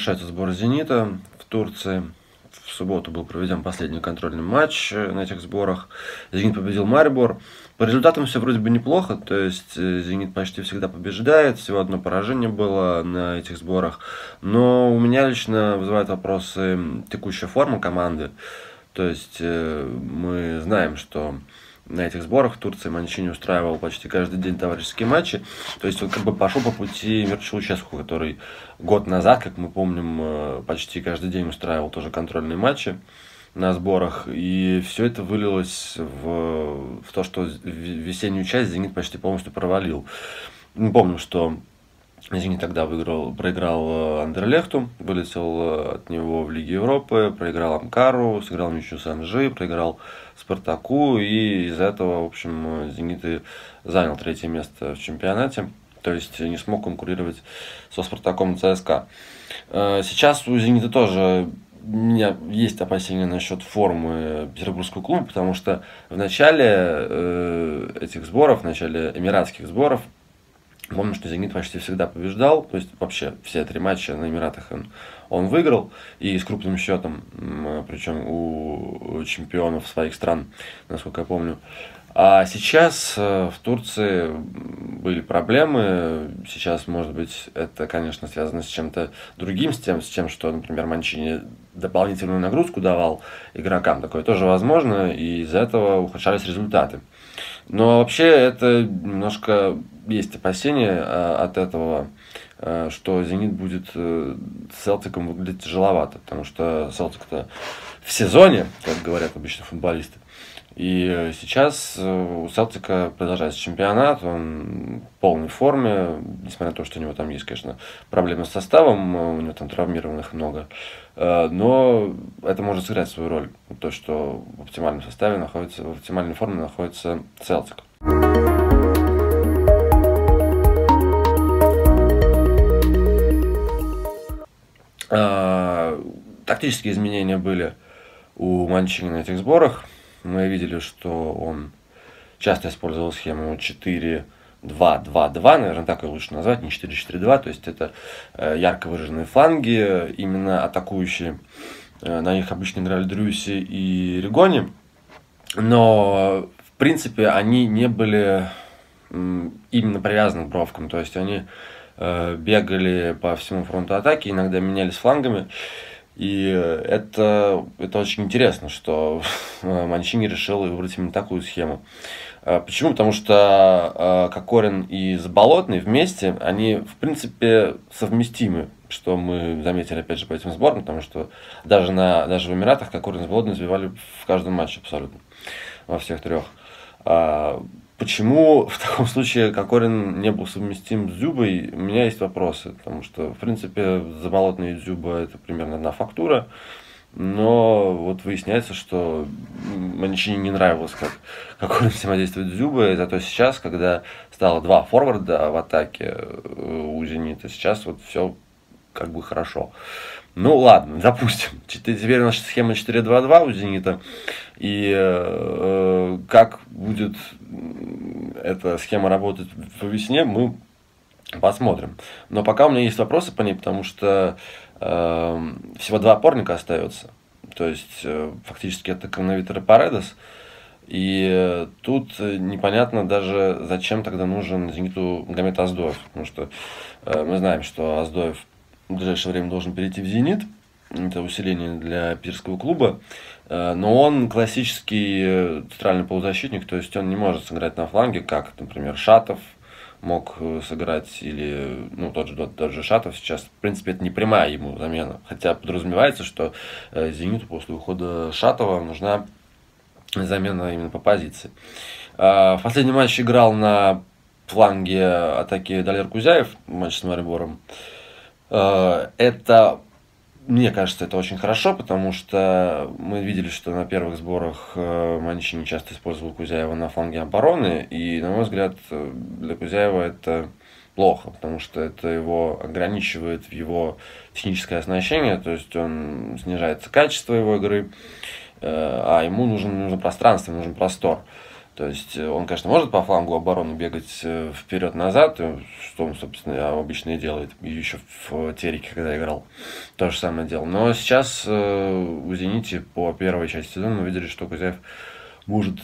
завершается сбор «Зенита» в Турции. В субботу был проведен последний контрольный матч э, на этих сборах. «Зенит» победил Марибор. По результатам все вроде бы неплохо, то есть э, «Зенит» почти всегда побеждает, всего одно поражение было на этих сборах. Но у меня лично вызывает вопросы текущая форма команды. То есть э, мы знаем, что на этих сборах в Турции Манчини устраивал почти каждый день товарищеские матчи. То есть он как бы пошел по пути Мирча Луческу, который год назад, как мы помним, э, почти каждый день устраивал тоже контрольные матчи на сборах. И все это вылилось в, в то, что весеннюю часть «Зенит» почти полностью провалил. Мы помним, что «Зенит» тогда выиграл, проиграл э, Андерлехту, вылетел э, от него в Лиге Европы, проиграл Амкару, сыграл ничью Санжи, проиграл Спартаку, и из-за этого, в общем, Зенит и занял третье место в чемпионате, то есть не смог конкурировать со Спартаком и ЦСКА. Э, сейчас у Зенита тоже у меня есть опасения насчет формы петербургского клуба, потому что в начале э, этих сборов, в начале эмиратских сборов, помню, что «Зенит» почти всегда побеждал, то есть вообще все три матча на Эмиратах он он выиграл, и с крупным счетом, причем у чемпионов своих стран, насколько я помню. А сейчас э, в Турции были проблемы. Сейчас, может быть, это, конечно, связано с чем-то другим, с тем, с тем, что, например, Манчини дополнительную нагрузку давал игрокам. Такое тоже возможно, и из-за этого ухудшались результаты. Но вообще это немножко есть опасения а, от этого Э, что «Зенит» будет э, с «Селтиком» выглядеть тяжеловато, потому что «Селтик»-то в сезоне, как говорят обычно футболисты. И сейчас э, у Селтика продолжается чемпионат, он в полной форме, несмотря на то, что у него там есть, конечно, проблемы с составом, у него там травмированных много, но это может сыграть свою роль, то, что в оптимальном составе находится, в оптимальной форме находится Селтик. Тактические изменения были у Манчини на этих сборах. Мы видели, что он часто использовал схему 4 2-2-2, наверное, так ее лучше назвать, не 4-4-2, то есть это э, ярко выраженные фланги, именно атакующие. Э, на них обычно играли Дрюси и Ригони, но в принципе они не были именно привязаны к бровкам, то есть они Э, бегали по всему фронту атаки, иногда менялись флангами. И это, это очень интересно, что Манчини решил выбрать именно такую схему. Э, почему? Потому что э, Кокорин и Заболотный вместе, они, в принципе, совместимы, что мы заметили, опять же, по этим сборам, потому что даже, на, даже в Эмиратах Кокорин и Заболотный забивали в каждом матче абсолютно, во всех трех. Почему в таком случае Кокорин не был совместим с Зюбой, у меня есть вопросы, потому что, в принципе, Заболотный и Зюба это примерно одна фактура, но вот выясняется, что Манчини не нравилось, как Кокорин взаимодействует с Зюбой, зато сейчас, когда стало два форварда в атаке э, у Зенита, сейчас вот все как бы хорошо. Ну ладно, допустим, теперь наша схема 4-2-2 у Зенита. И э, как будет эта схема работать по весне, мы посмотрим. Но пока у меня есть вопросы по ней, потому что э, всего два опорника остается. То есть э, фактически это Коновитер и Паредос. И э, тут непонятно даже, зачем тогда нужен Зениту Магомед Аздоев. Потому что э, мы знаем, что Аздоев в ближайшее время должен перейти в «Зенит». Это усиление для питерского клуба. Э, но он классический э, центральный полузащитник, то есть он не может сыграть на фланге, как, например, Шатов мог э, сыграть, или ну, тот, же, тот же Шатов сейчас, в принципе, это не прямая ему замена. Хотя подразумевается, что «Зениту» после ухода Шатова нужна замена именно по позиции. В последнем матче играл на фланге атаки Далер Кузяев, матч с Марибором. Э, это, мне кажется, это очень хорошо, потому что мы видели, что на первых сборах э, Манчини часто использовал Кузяева на фланге обороны, и, на мой взгляд, для Кузяева это плохо, потому что это его ограничивает в его техническое оснащение, то есть он снижается качество его игры, э, а ему нужно, нужно пространство, нужен простор. То есть он, конечно, может по флангу обороны бегать вперед-назад, что он, собственно, обычно и делает, еще в Тереке, когда играл, то же самое делал. Но сейчас у «Зените» по первой части сезона мы видели, что Кузяев может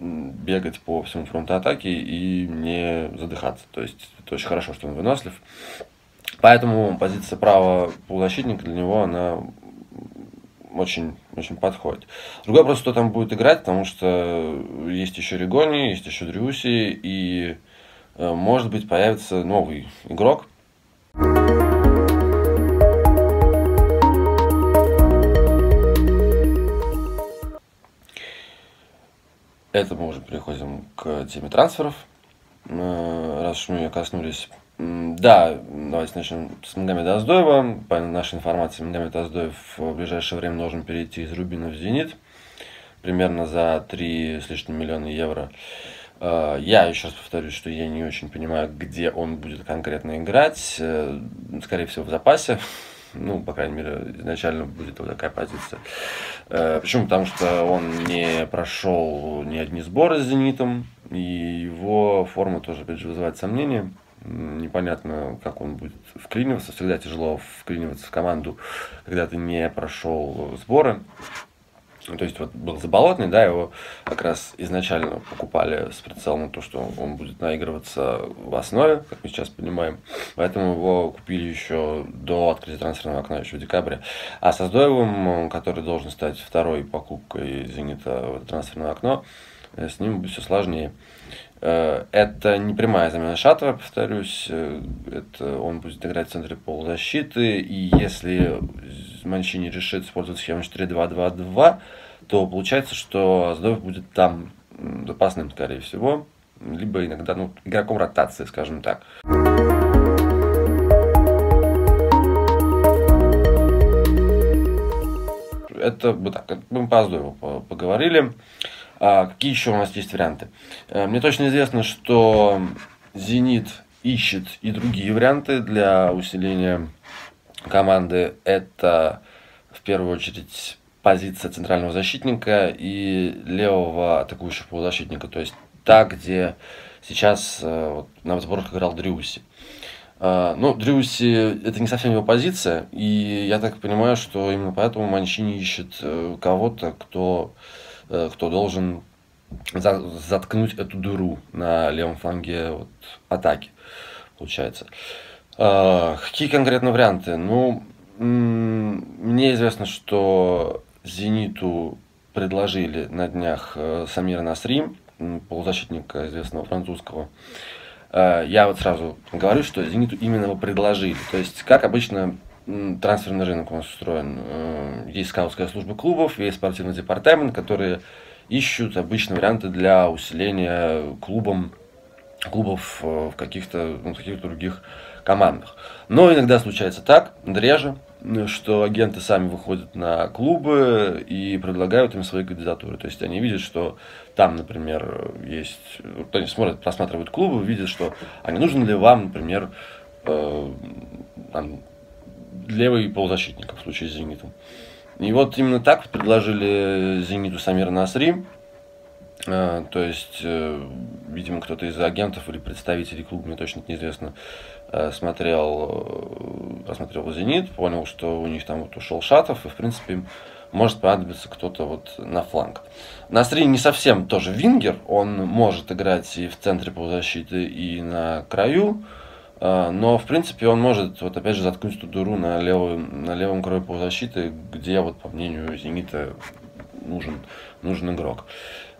бегать по всему фронту атаки и не задыхаться. То есть это очень хорошо, что он вынослив. Поэтому позиция правого полузащитника для него, она очень, очень подходит. Другой вопрос, кто там будет играть, потому что есть еще Ригони, есть еще Дрюси, и э, может быть появится новый игрок, Это мы уже переходим к теме трансферов. Э, раз уж мы ее коснулись. Да, давайте начнем с Магомеда Аздоева. По нашей информации, Магомед Аздоев в ближайшее время должен перейти из Рубина в Зенит. Примерно за 3 с лишним миллиона евро. Э, я еще раз повторюсь, что я не очень понимаю, где он будет конкретно играть. Э, скорее всего, в запасе ну, по крайней мере, изначально будет вот такая позиция. Э, почему? Потому что он не прошел ни одни сборы с «Зенитом», и его форма тоже, опять же, вызывает сомнения. Непонятно, как он будет вклиниваться. Всегда тяжело вклиниваться в команду, когда ты не прошел сборы. Ну, то есть вот был Заболотный, да, его как раз изначально покупали с прицелом на то, что он будет наигрываться в основе, как мы сейчас понимаем. Поэтому его купили еще до открытия трансферного окна, еще в декабре. А со Сдоевым, который должен стать второй покупкой «Зенита» в трансферное окно, с ним будет все сложнее. Э, это не прямая замена Шатова, повторюсь. Э, это он будет играть в центре полузащиты. И если Манчини решит использовать схему 4-2-2-2, то получается, что Аздоев будет там запасным, скорее всего, либо иногда ну, игроком ротации, скажем так. Это бы так, мы по Аздоеву поговорили. А какие еще у нас есть варианты? Э, мне точно известно, что «Зенит» ищет и другие варианты для усиления команды. Это в первую очередь позиция центрального защитника и левого атакующего полузащитника. То есть так, где сейчас э, вот, на сборах играл Дрюси. Uh, ну, Дрюси это не совсем его позиция, и я так понимаю, что именно поэтому Манчини ищет кого-то, кто Э, кто должен за, заткнуть эту дыру на левом фланге вот, атаки, получается. Э, какие конкретно варианты? Ну, мне известно, что «Зениту» предложили на днях э, Самира Насри, полузащитника известного французского. Я вот сразу говорю, что «Зениту» именно его предложили. То есть, как обычно трансферный рынок у нас устроен. Э, есть скаутская служба клубов, есть спортивный департамент, которые ищут обычно варианты для усиления клубом, клубов э, в каких-то ну, каких других командах. Но иногда случается так, реже, что агенты сами выходят на клубы и предлагают им свои кандидатуры. То есть они видят, что там, например, есть... Они смотрят, просматривают клубы, видят, что а не нужен ли вам, например, э, там, левый полузащитник в случае с «Зенитом». И вот именно так предложили «Зениту» Самир Насри. А, то есть, э, видимо, кто-то из агентов или представителей клуба, мне точно неизвестно, э, смотрел, посмотрел э, «Зенит», понял, что у них там вот ушел Шатов, и, в принципе, им может понадобиться кто-то вот на фланг. Насри не совсем тоже вингер, он может играть и в центре полузащиты, и на краю, но, в принципе, он может, вот опять же, заткнуть эту дыру на, левую, на левом краю полузащиты, где, вот, по мнению Зенита, нужен, нужен игрок.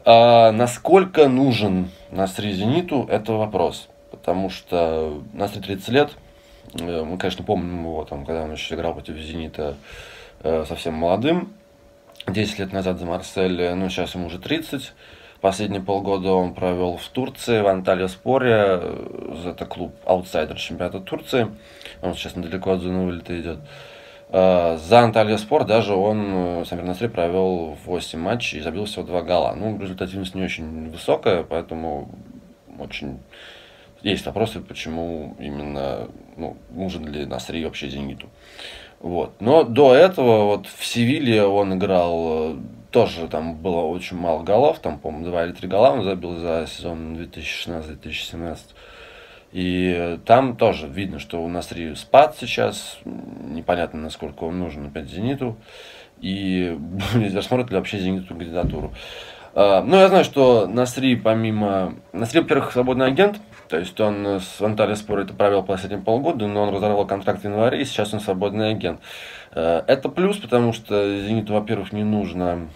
А насколько нужен Насри Зениту, это вопрос. Потому что Насри 30 лет, э, мы, конечно, помним его, там, когда он еще играл против Зенита э, совсем молодым, 10 лет назад за Марсель, ну, сейчас ему уже 30. Последние полгода он провел в Турции, в Анталия Споре. Это клуб аутсайдер чемпионата Турции. Он сейчас недалеко от зоны вылета идет. А, за Анталия Спор даже он, Самир Насри, провел 8 матчей и забил всего 2 гола. Ну, результативность не очень высокая, поэтому очень есть вопросы, почему именно, ну, нужен ли Насри вообще Зениту. Вот. Но до этого вот в Севилье он играл тоже там было очень мало голов, там, по-моему, два или три гола он забил за сезон 2016-2017. И там тоже видно, что у нас спад сейчас, непонятно, насколько он нужен опять «Зениту», и рассмотрит ли вообще «Зенит» эту кандидатуру. А, ну, я знаю, что Насри, помимо... Насри, во-первых, свободный агент, то есть он с Анталия Спор это провел последние полгода, но он разорвал контракт в январе, и сейчас он свободный агент. А, это плюс, потому что «Зениту», во-первых, не нужно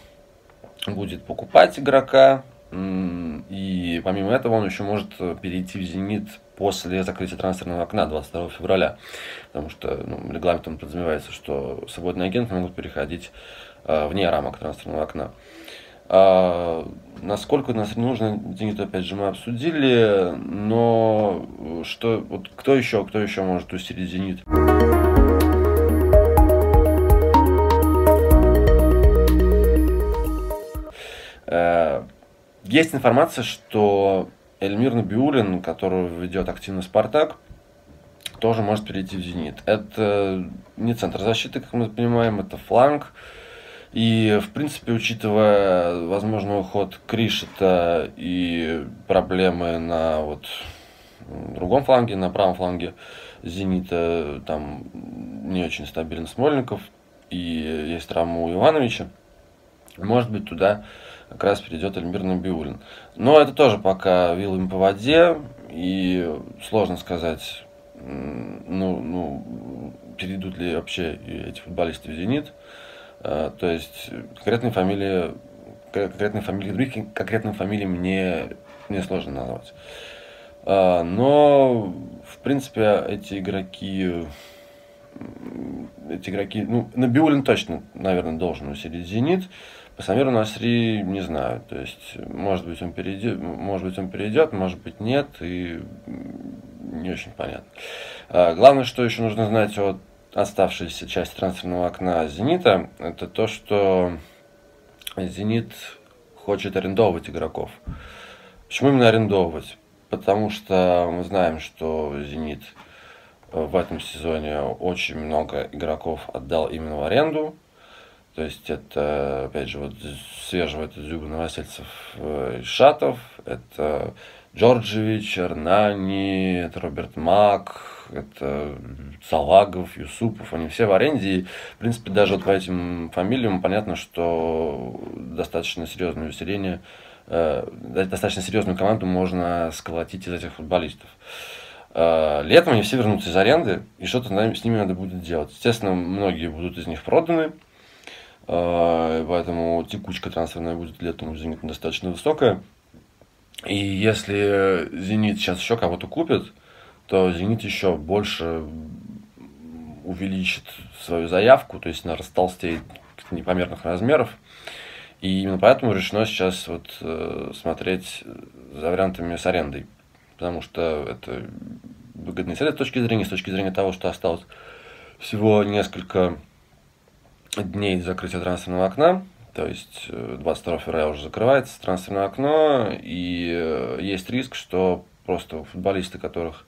будет покупать игрока, и помимо этого он еще может перейти в «Зенит» после закрытия трансферного окна 22 февраля. Потому что ну, регламентом подразумевается, что свободные агенты могут переходить э, вне рамок трансферного окна. А, насколько нас нужно, деньги опять же мы обсудили, но что, вот кто еще, кто еще может усилить зенит? Есть информация, что Эльмир Набиулин, которого ведет активно Спартак, тоже может перейти в «Зенит». Это не центр защиты, как мы понимаем, это фланг. И, в принципе, учитывая возможный уход Кришета и проблемы на вот другом фланге, на правом фланге «Зенита», там не очень стабилен Смольников, и есть травма у Ивановича, может быть, туда как раз перейдет Эльмир Набиулин. Но это тоже пока вилами по воде, и сложно сказать, ну, ну, перейдут ли вообще эти футболисты в «Зенит». А, то есть конкретные фамилии, конкретные фамилии других конкретным фамилиям мне, мне сложно назвать. А, но, в принципе, эти игроки, эти игроки, ну, Набиулин точно, наверное, должен усилить «Зенит». По Самиру Насри не знаю. То есть, может быть, он перейдет, может быть, он перейдет, может быть, нет, и не очень понятно. А, главное, что еще нужно знать о оставшейся части трансферного окна «Зенита», это то, что «Зенит» хочет арендовывать игроков. Почему именно арендовывать? Потому что мы знаем, что «Зенит» в этом сезоне очень много игроков отдал именно в аренду. То есть это, опять же, вот свежего это Зюба Новосельцев э, Шатов, это Джорджевич, Арнани, это Роберт Мак, это Салагов, Юсупов, они все в аренде. И, в принципе, даже вот по этим фамилиям понятно, что достаточно серьезное усиление, э, достаточно серьезную команду можно сколотить из этих футболистов. Э, летом они все вернутся из аренды, и что-то с ними надо будет делать. Естественно, многие будут из них проданы, поэтому текучка трансферная будет летом у «Зенита» достаточно высокая. И если «Зенит» сейчас еще кого-то купит, то «Зенит» еще больше увеличит свою заявку, то есть она растолстеет непомерных размеров. И именно поэтому решено сейчас вот э, смотреть за вариантами с арендой. Потому что это выгодный с этой точки зрения, с точки зрения того, что осталось всего несколько дней закрытия трансферного окна. То есть 22 э, февраля уже закрывается трансферное окно, и э, есть риск, что просто футболисты, которых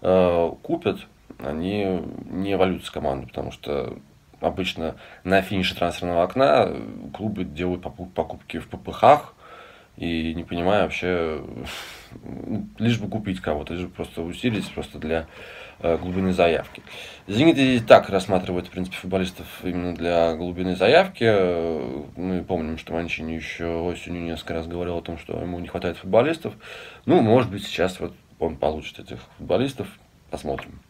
э, купят, они не валются команду, потому что обычно на финише трансферного окна клубы делают покупки в ППХ, и не понимаю вообще, лишь бы купить кого-то, лишь бы просто усилить, просто для Э, глубины заявки. «Зенит» и так рассматривает, в принципе, футболистов именно для глубины заявки. Э, мы помним, что Манчини еще осенью несколько раз говорил о том, что ему не хватает футболистов. Ну, может быть, сейчас вот он получит этих футболистов. Посмотрим.